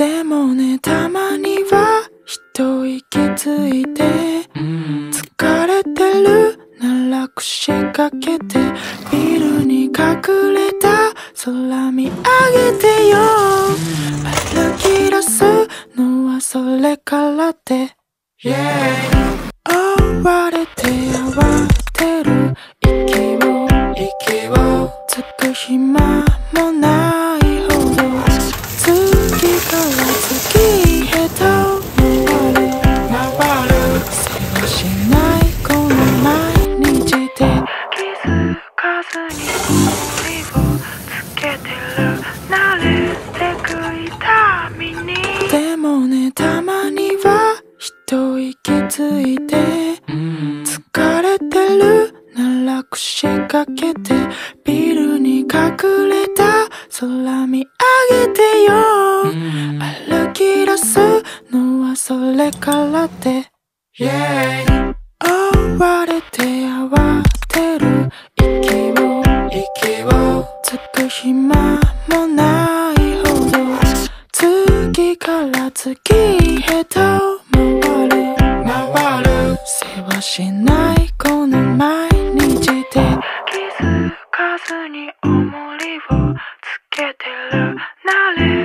でもねたまには一息ついて疲れてるなら串かけてビルに隠れた空見上げてよ。歩き出すのはそれからで。Yeah 追われて慌てる息を息をつく暇もない。でもねたまには一息ついて疲れてる。なら串かけてビルに隠れた。空見上げてよ。歩き出すのはそれからで。Yeah 追われて慌く暇もないほど次から次へと回る回る世話しないこの毎日で気づかずに重りをつけてる。慣れ